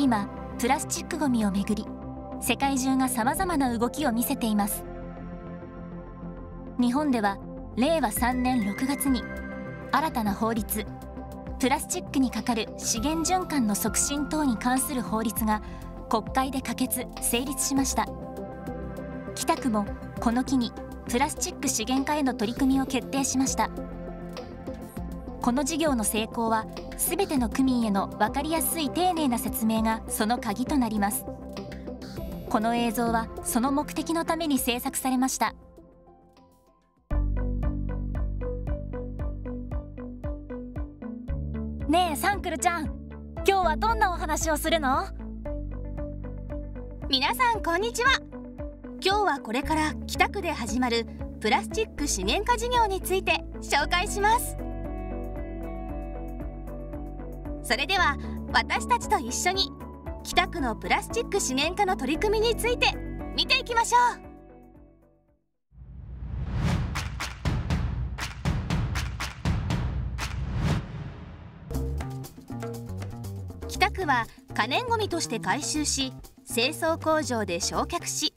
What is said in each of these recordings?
今プラスチックごみをめぐり世界中がさまざまな動きを見せています。日本では令和3年6月に新たな法律プラスチックにかかる資源循環の促進等に関する法律が国会で可決成立しました。北区もこの機にプラスチック資源化への取り組みを決定しました。この事業の成功は全ての区民への分かりやすい丁寧な説明がその鍵となります。この映像はその目的のために制作されました。ねえサンクルちゃん今日はどんなお話をするの？皆さんこんにちは。今日はこれから北区で始まるプラスチック資源化事業について紹介します。それでは私たちと一緒に北区のプラスチック資源化の取り組みについて見ていきましょう。北区は可燃ごみとして回収し清掃工場で焼却し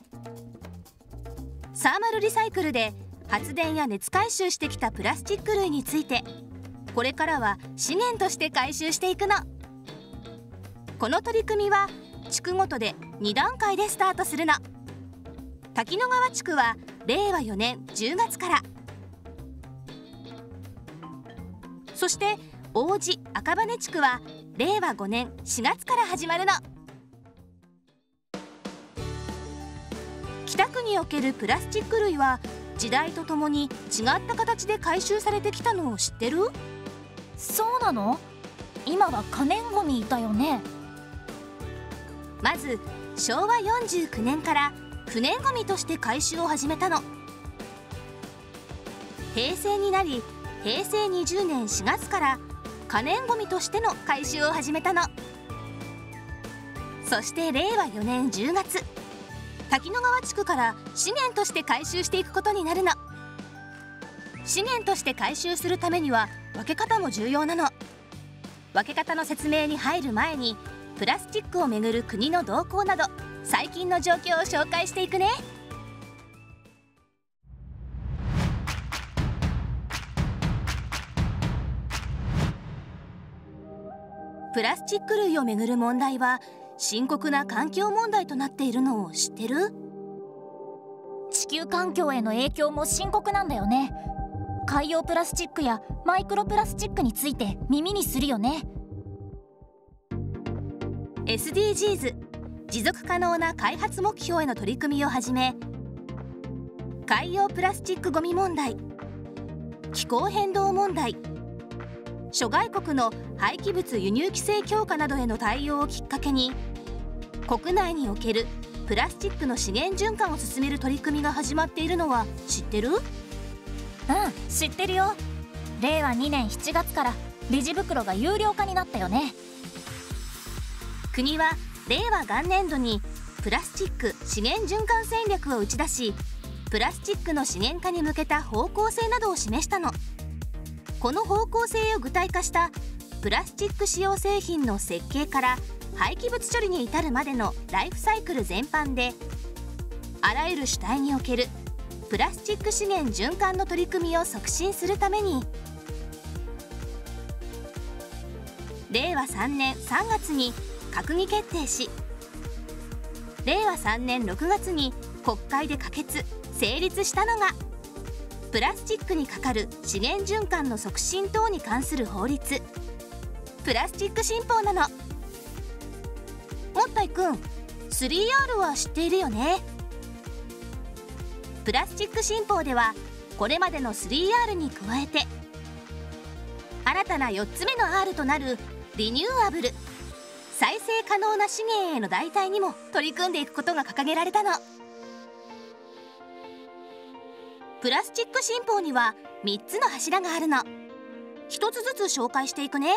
サーマルリサイクルで発電や熱回収してきたプラスチック類についてこれからは資源として回収していくの。この取り組みは地区ごとで2段階でスタートするの。滝野川地区は令和4年10月から。そして王子赤羽地区は令和5年4月から始まるの。北区におけるプラスチック類は時代とともに違った形で回収されてきたのを知ってる？そうなの？今は可燃ごみだよね。まず昭和49年から不燃ごみとして回収を始めたの。平成になり平成20年4月から可燃ごみとしての回収を始めたの。そして令和4年10月滝野川地区から資源として回収していくことになるの。資源として回収するためには分け方も重要なの。分け方の説明に入る前にプラスチックをめぐる国の動向など最近の状況を紹介していくね。プラスチック類をめぐる問題は深刻な環境問題となっているのを知ってる？地球環境への影響も深刻なんだよね。海洋プラスチックやマイクロプラスチックについて耳にするよね。SDGs 持続可能な開発目標への取り組みをはじめ海洋プラスチックごみ問題気候変動問題諸外国の廃棄物輸入規制強化などへの対応をきっかけに国内におけるプラスチックの資源循環を進める取り組みが始まっているのは知ってる？うん知ってるよ。令和2年7月からレジ袋が有料化になったよね。国は令和元年度にプラスチック資源循環戦略を打ち出しプラスチックの資源化に向けた方向性などを示したの。この方向性を具体化したプラスチック使用製品の設計から廃棄物処理に至るまでのライフサイクル全般であらゆる主体におけるプラスチック資源循環の取り組みを促進するために令和3年3月に閣議決定し令和3年6月に国会で可決成立したのがプラスチックにかかる資源循環の促進等に関する法律。プラスチック新法なの。もったいくん。3R は知っているよね。プラスチック新法ではこれまでの 3R に加えて新たな4つ目の R となるリニューアブル再生可能な資源への代替にも取り組んでいくことが掲げられたの。プラスチック新法には3つの柱があるの。1つずつ紹介していくね。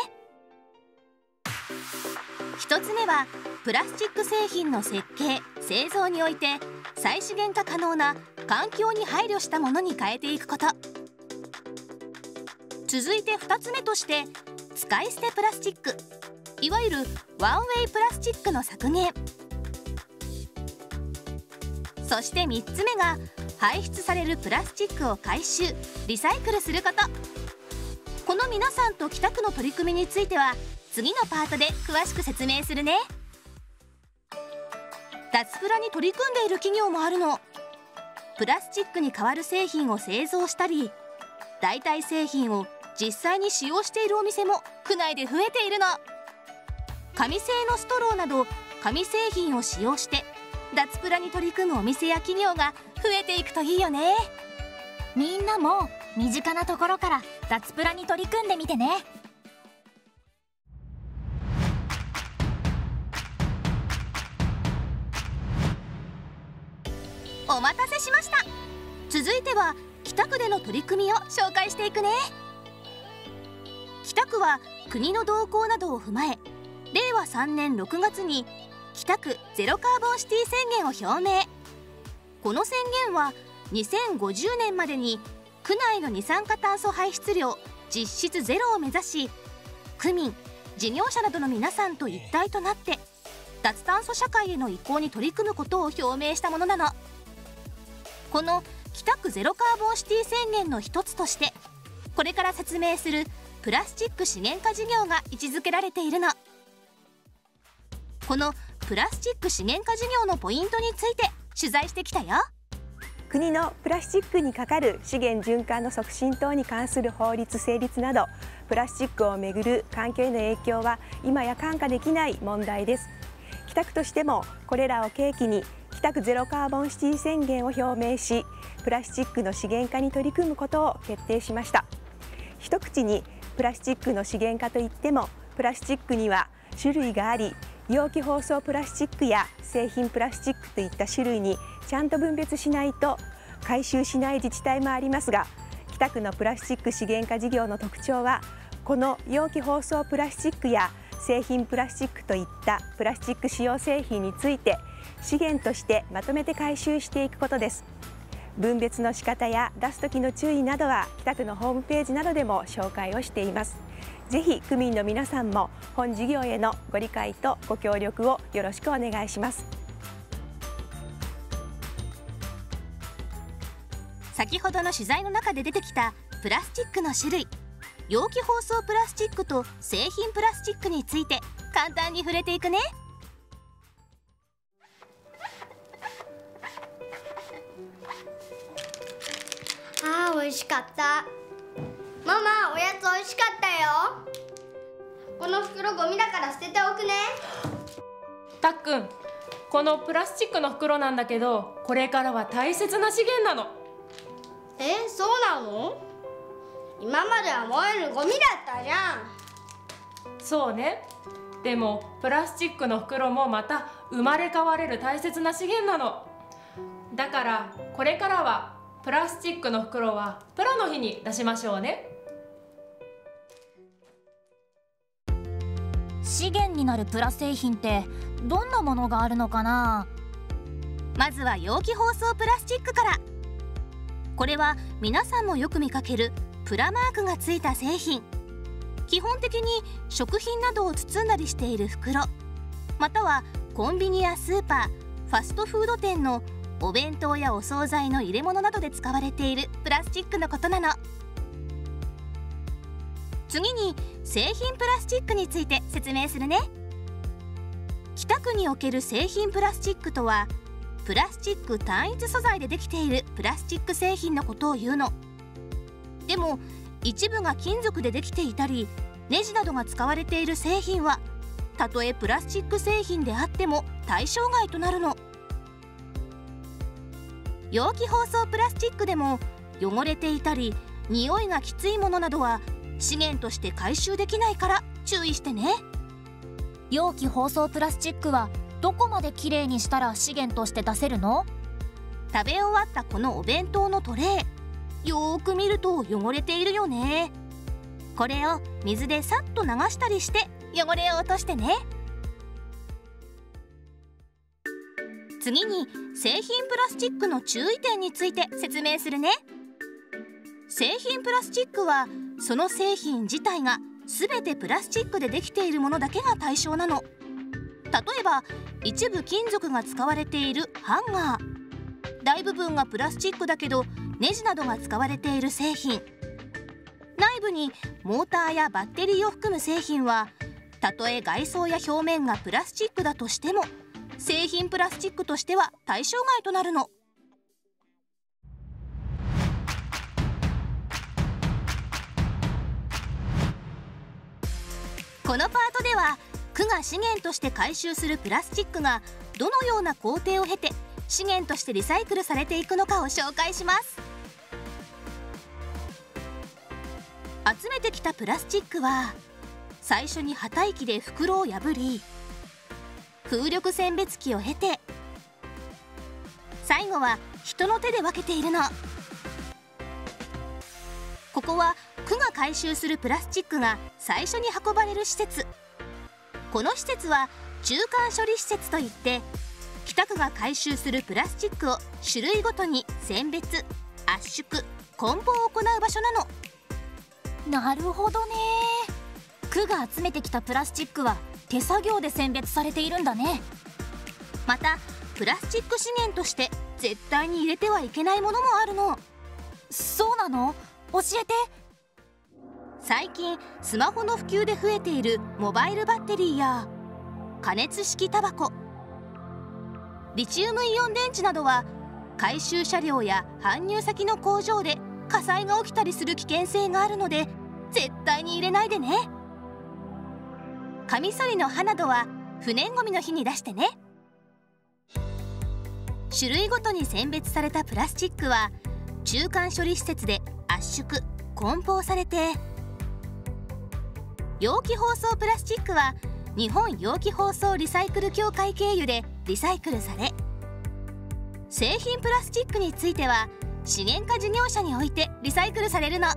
1つ目はプラスチック製品の設計製造において再資源化可能な環境に配慮したものに変えていくこと。続いて2つ目として使い捨てプラスチック。いわゆるワンウェイプラスチックの削減。そして3つ目が排出されるプラスチックを回収リサイクルすること。この皆さんと北区の取り組みについては次のパートで詳しく説明するね。脱プラに取り組んでいる企業もあるの。プラスチックに代わる製品を製造したり代替製品を実際に使用しているお店も区内で増えているの。紙製のストローなど紙製品を使用して脱プラに取り組むお店や企業が増えていくといいよね。みんなも身近なところから脱プラに取り組んでみてね。お待たせしました。続いては北区での取り組みを紹介していくね。北区は国の動向などを踏まえ令和3年6月に北区ゼロカーボンシティ宣言を表明。この宣言は2050年までに区内の二酸化炭素排出量実質ゼロを目指し区民事業者などの皆さんと一体となって脱炭素社会への移行に取り組むことを表明したものなの。この北区ゼロカーボンシティ宣言の一つとしてこれから説明するプラスチック資源化事業が位置づけられているの。このプラスチック資源化事業のポイントについて取材してきたよ。国のプラスチックにかかる資源循環の促進等に関する法律成立などプラスチックをめぐる環境への影響は今や看過できない問題です。北区としてもこれらを契機に北区ゼロカーボンシティ宣言を表明しプラスチックの資源化に取り組むことを決定しました。一口にプラスチックの資源化といってもプラスチックには種類があり容器包装プラスチックや製品プラスチックといった種類にちゃんと分別しないと回収しない自治体もありますが北区のプラスチック資源化事業の特徴はこの容器包装プラスチックや製品プラスチックといったプラスチック使用製品について資源としてまとめて回収していくことです。分別の仕方や出す時の注意などは北区のホームページなどでも紹介をしています。ぜひ区民の皆さんも本事業へのご理解とご協力をよろしくお願いします。先ほどの取材の中で出てきたプラスチックの種類。容器包装プラスチックと製品プラスチックについて簡単に触れていくね。あー美味しかった。ママおやつ美味しかったよ。この袋ゴミだから捨てておくね。たっくんこのプラスチックの袋なんだけどこれからは大切な資源なの。えそうなの？今までは燃えるゴミだったじゃん。そうね。でもプラスチックの袋もまた生まれ変われる大切な資源なの。だからこれからはプラスチックの袋はプラの日に出しましょうね。資源になるプラ製品ってどんなものがあるのかな？まずは容器包装プラスチックから。これは皆さんもよく見かけるプラマークがついた製品。基本的に食品などを包んだりしている袋。またはコンビニやスーパーファストフード店のお弁当やお惣菜の入れ物などで使われているプラスチックのことなの。次に製品プラスチックについて説明するね。北区における製品プラスチックとはプラスチック単一素材でできているプラスチック製品のことを言うの。でも一部が金属でできていたりネジなどが使われている製品はたとえプラスチック製品であっても対象外となるの。容器包装プラスチックでも汚れていたり匂いがきついものなどは資源として回収できないから注意してね。容器包装プラスチックはどこまできれいにしたら資源として出せるの？食べ終わったこのお弁当のトレーよーく見ると汚れているよね。これを水でさっと流したりして汚れを落としてね。次に製品プラスチックの注意点について説明するね。製品プラスチックはその製品自体が全てプラスチックでできているものだけが対象なの。例えば一部金属が使われているハンガー。大部分がプラスチックだけどネジなどが使われている製品内部にモーターやバッテリーを含む製品はたとえ外装や表面がプラスチックだとしても製品プラスチックとしては対象外となるの。このパートでは区が資源として回収するプラスチックがどのような工程を経て資源としてリサイクルされていくのかを紹介します集めてきたプラスチックは最初にはたいきで袋を破り風力選別機を経て最後は人の手で分けているの。ここは区が回収するプラスチックが最初に運ばれる施設。この施設は中間処理施設といって北区が回収するプラスチックを種類ごとに選別圧縮梱包を行う場所なの。なるほどね。区が集めてきたプラスチックは手作業で選別されているんだね。またプラスチック資源として絶対に入れてはいけないものもあるの。そうなの？教えて。最近スマホの普及で増えているモバイルバッテリーや加熱式タバコリチウムイオン電池などは回収車両や搬入先の工場で火災が起きたりする危険性があるので絶対に入れないでね。カミソリの刃などは不燃ごみの日に出してね。種類ごとに選別されたプラスチックは中間処理施設で圧縮梱包されて容器包装プラスチックは日本容器包装リサイクル協会経由でリサイクルされ製品プラスチックについては資源化事業者においてリサイクルされるの。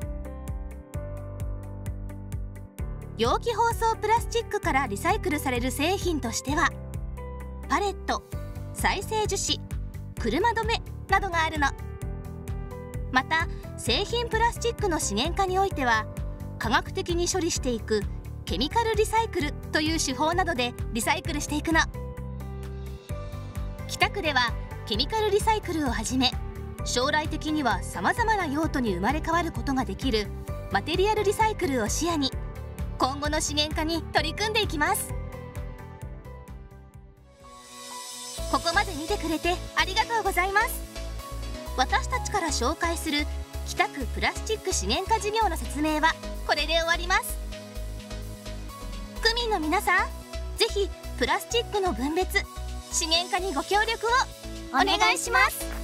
容器包装プラスチックからリサイクルされる製品としてはパレット再生樹脂車止めなどがあるの。また製品プラスチックの資源化においては科学的に処理していくケミカルリサイクルという手法などでリサイクルしていくの。北区ではケミカルリサイクルをはじめ将来的にはさまざまな用途に生まれ変わることができるマテリアルリサイクルを視野に今後の資源化に取り組んでいきます。ここまで見てくれてありがとうございます。私たちから紹介する北区プラスチック資源化事業の説明はこれで終わります。区民の皆さんぜひプラスチックの分別資源化にご協力をお願いします。